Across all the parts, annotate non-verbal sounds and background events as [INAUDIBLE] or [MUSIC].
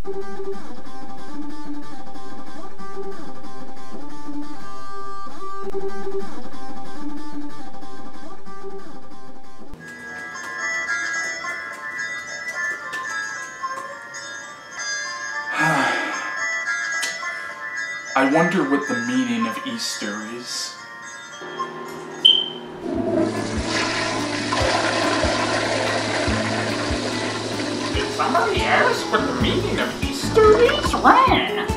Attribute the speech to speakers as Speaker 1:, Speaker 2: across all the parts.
Speaker 1: [SIGHS] I wonder what the meaning of Easter is.
Speaker 2: Easter is? Ran.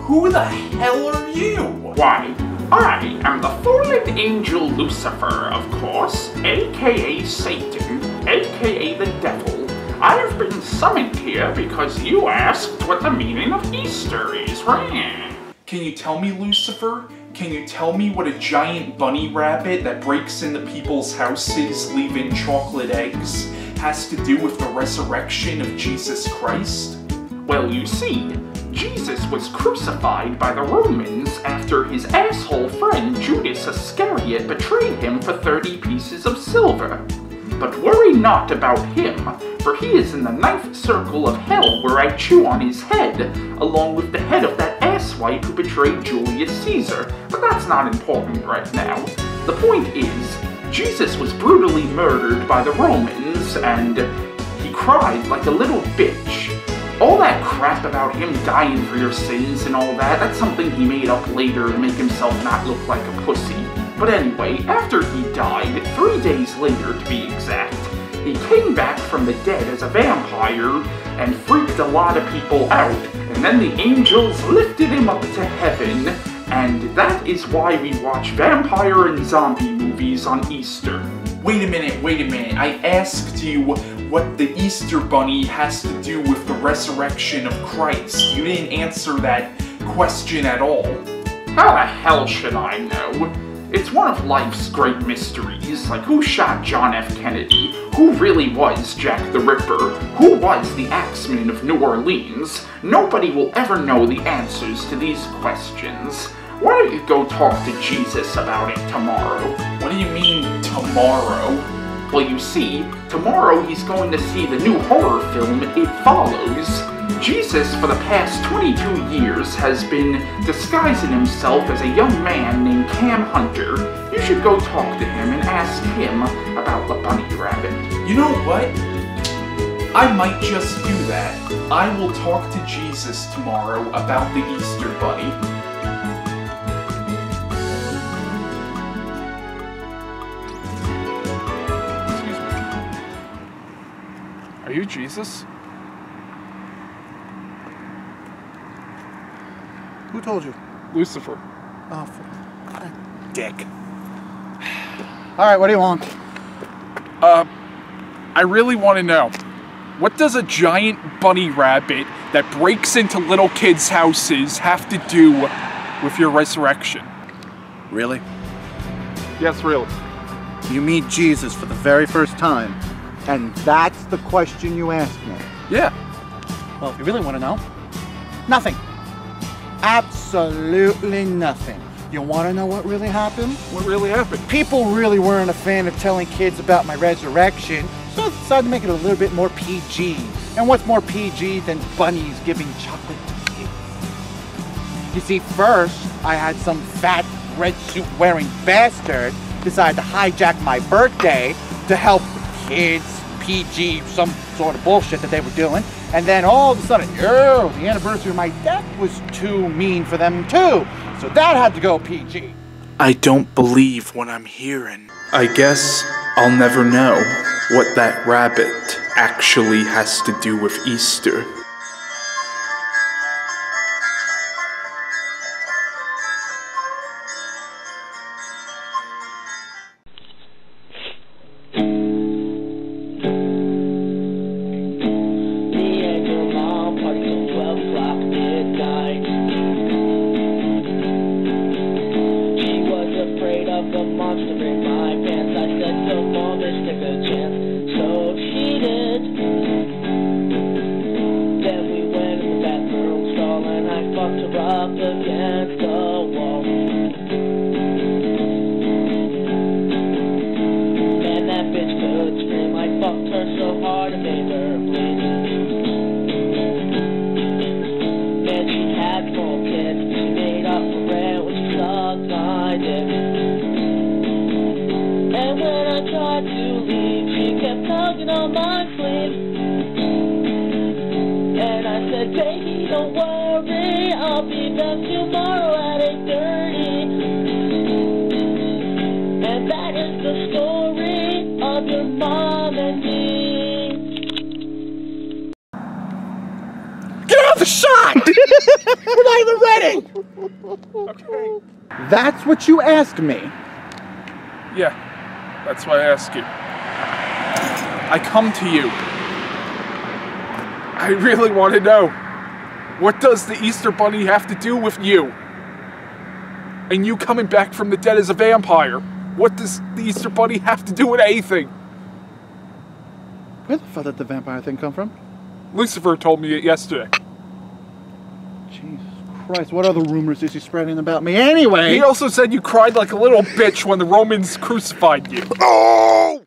Speaker 1: Who the hell are you?
Speaker 2: Why, I am the fallen angel Lucifer, of course, aka Satan, aka the devil. I have been summoned here because you asked what the meaning of Easter is, right?
Speaker 1: Can you tell me, Lucifer? Can you tell me what a giant bunny rabbit that breaks into people's houses leaving chocolate eggs has to do with the resurrection of Jesus Christ?
Speaker 2: Well, you see, Jesus was crucified by the Romans after his asshole friend Judas Iscariot betrayed him for 30 pieces of silver. But worry not about him, for he is in the ninth circle of hell where I chew on his head, along with the head of that asswipe who betrayed Julius Caesar. But that's not important right now. The point is, Jesus was brutally murdered by the Romans, and he cried like a little bitch. All that crap about him dying for your sins and all that, that's something he made up later to make himself not look like a pussy. But anyway, after he died, three days later to be exact, he came back from the dead as a vampire and freaked a lot of people out, and then the angels lifted him up to heaven, and that is why we watch vampire and zombie movies on Easter.
Speaker 1: Wait a minute, wait a minute. I asked you what the Easter Bunny has to do with the resurrection of Christ. You didn't answer that question at all.
Speaker 2: How the hell should I know? It's one of life's great mysteries, like who shot John F. Kennedy, who really was Jack the Ripper, who was the Axeman of New Orleans. Nobody will ever know the answers to these questions. Why don't you go talk to Jesus about it tomorrow?
Speaker 1: What do you mean, tomorrow?
Speaker 2: Well, you see, tomorrow he's going to see the new horror film It Follows. Jesus, for the past 22 years, has been disguising himself as a young man named Cam Hunter. You should go talk to him and ask him about the bunny rabbit.
Speaker 1: You know what? I might just do that. I will talk to Jesus tomorrow about the Easter Bunny.
Speaker 3: Are you Jesus?
Speaker 4: Who told you?
Speaker 3: Lucifer.
Speaker 4: Oh, for... dick. [SIGHS] All right, what do you want?
Speaker 3: Uh, I really want to know. What does a giant bunny rabbit that breaks into little kids' houses have to do with your resurrection?
Speaker 4: Really?
Speaker 3: Yes, really.
Speaker 4: You meet Jesus for the very first time, and that's the question you ask me.
Speaker 3: Yeah.
Speaker 4: Well, if you really want to know, nothing. Absolutely nothing. You want to know what really happened?
Speaker 3: What really happened?
Speaker 4: People really weren't a fan of telling kids about my resurrection, so I decided to make it a little bit more PG. And what's more PG than bunnies giving chocolate to kids? You see, first, I had some fat red suit wearing bastard decide to hijack my birthday to help the kids PG some sort of bullshit that they were doing. And then all of a sudden, yo, the anniversary of my death was too mean for them too. So that had to go PG.
Speaker 1: I don't believe what I'm hearing. I guess I'll never know what that rabbit actually has to do with Easter.
Speaker 5: On, a chance. So she did. Then we went in the bathroom stall and I fucked her up against the wall. Man, that bitch could scream. I fucked her so hard it made her bleed. Then she had said, don't worry, I'll be back tomorrow at 8.30. And that is the story of your mom and me.
Speaker 4: Get off the shot! [LAUGHS] We're not even ready!
Speaker 1: Okay.
Speaker 4: That's what you asked me.
Speaker 1: Yeah, that's why I ask you. I come to you. I really want to know what does the Easter Bunny have to do with you? And you coming back from the dead as a vampire? What does the Easter Bunny have to do with anything?
Speaker 4: Where the fuck did the vampire thing come from?
Speaker 1: Lucifer told me it yesterday.
Speaker 4: Jesus Christ, what other rumors is he spreading about me anyway?
Speaker 1: He also said you cried like a little bitch when the Romans crucified you.
Speaker 4: Oh!